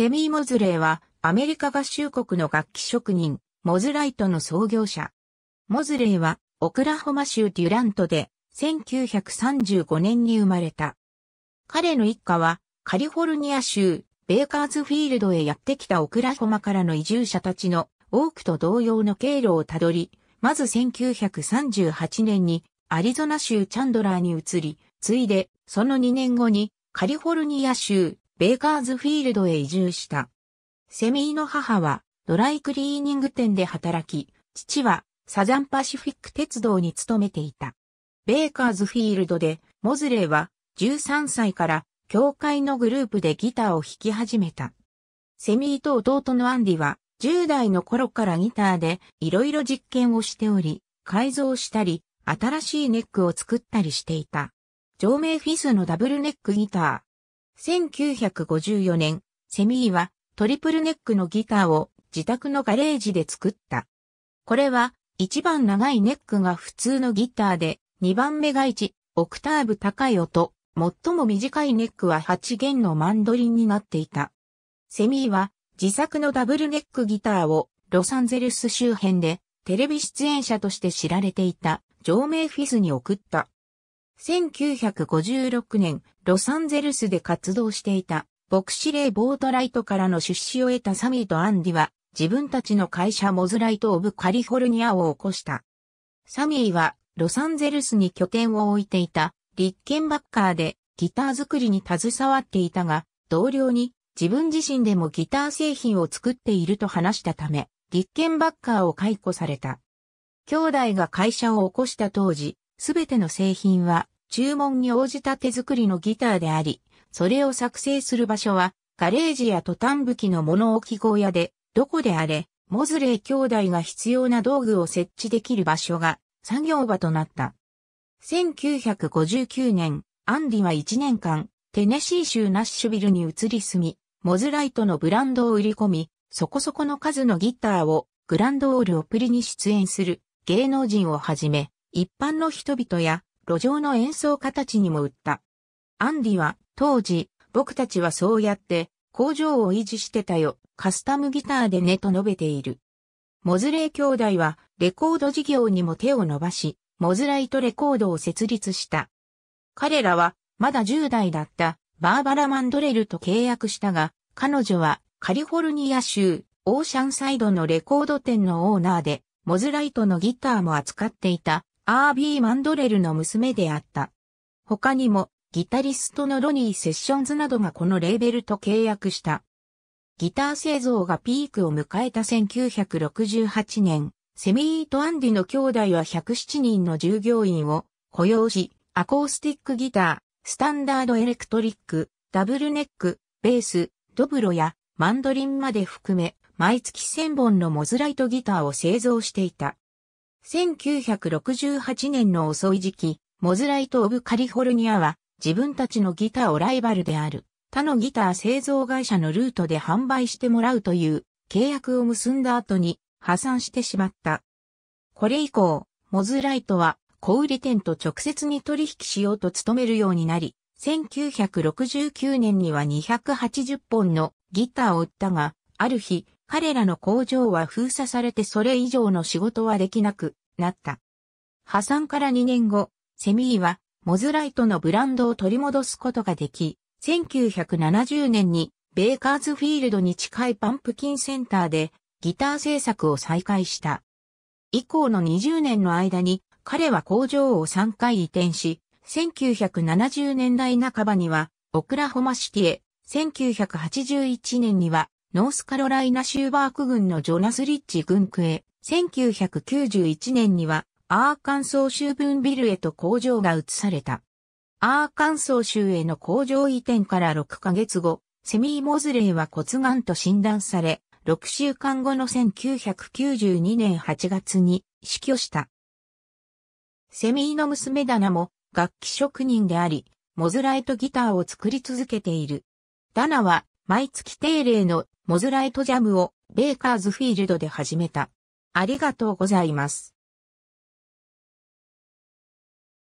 セミー・モズレーはアメリカ合衆国の楽器職人、モズライトの創業者。モズレーはオクラホマ州デュラントで1935年に生まれた。彼の一家はカリフォルニア州ベーカーズフィールドへやってきたオクラホマからの移住者たちの多くと同様の経路をたどり、まず1938年にアリゾナ州チャンドラーに移り、ついでその2年後にカリフォルニア州ベーカーズフィールドへ移住した。セミーの母はドライクリーニング店で働き、父はサザンパシフィック鉄道に勤めていた。ベーカーズフィールドでモズレーは13歳から教会のグループでギターを弾き始めた。セミーと弟のアンディは10代の頃からギターでいろいろ実験をしており、改造したり、新しいネックを作ったりしていた。上名フィスのダブルネックギター。1954年、セミーはトリプルネックのギターを自宅のガレージで作った。これは一番長いネックが普通のギターで、二番目が1、オクターブ高い音、最も短いネックは8弦のマンドリンになっていた。セミーは自作のダブルネックギターをロサンゼルス周辺でテレビ出演者として知られていた上名フィスに送った。1956年、ロサンゼルスで活動していた、ボクシレー・ボートライトからの出資を得たサミーとアンディは、自分たちの会社モズライト・オブ・カリフォルニアを起こした。サミーは、ロサンゼルスに拠点を置いていた、リッケンバッカーでギター作りに携わっていたが、同僚に自分自身でもギター製品を作っていると話したため、リッケンバッカーを解雇された。兄弟が会社を起こした当時、すべての製品は注文に応じた手作りのギターであり、それを作成する場所は、ガレージやトタン武器の物置小屋で、どこであれ、モズレー兄弟が必要な道具を設置できる場所が作業場となった。1959年、アンディは1年間、テネシー州ナッシュビルに移り住み、モズライトのブランドを売り込み、そこそこの数のギターをグランドオールオプリに出演する芸能人をはじめ、一般の人々や路上の演奏家たちにも売った。アンディは当時、僕たちはそうやって工場を維持してたよ、カスタムギターでねと述べている。モズレー兄弟はレコード事業にも手を伸ばし、モズライトレコードを設立した。彼らはまだ10代だったバーバラ・マンドレルと契約したが、彼女はカリフォルニア州オーシャンサイドのレコード店のオーナーで、モズライトのギターも扱っていたアービー・マンドレルの娘であった。他にも、ギタリストのロニー・セッションズなどがこのレーベルと契約した。ギター製造がピークを迎えた1968年、セミーとアンディの兄弟は107人の従業員を雇用し、アコースティックギター、スタンダードエレクトリック、ダブルネック、ベース、ドブロやマンドリンまで含め、毎月1000本のモズライトギターを製造していた。1968年の遅い時期、モズライト・オブ・カリフォルニアは自分たちのギターをライバルである他のギター製造会社のルートで販売してもらうという契約を結んだ後に破産してしまった。これ以降、モズライトは小売店と直接に取引しようと努めるようになり、1969年には280本のギターを売ったが、ある日、彼らの工場は封鎖されてそれ以上の仕事はできなくなった。破産から2年後、セミーはモズライトのブランドを取り戻すことができ、1970年にベーカーズフィールドに近いパンプキンセンターでギター制作を再開した。以降の20年の間に彼は工場を3回移転し、1970年代半ばにはオクラホマシティへ、1981年にはノースカロライナ州バーク郡のジョナスリッチ郡区へ、1991年にはアーカンソー州分ビルへと工場が移された。アーカンソー州への工場移転から6ヶ月後、セミー・モズレーは骨癌と診断され、6週間後の1992年8月に死去した。セミーの娘ダナも楽器職人であり、モズライトギターを作り続けている。ダナは毎月定例のモズライトジャムをベーカーズフィールドで始めた。ありがとうございます。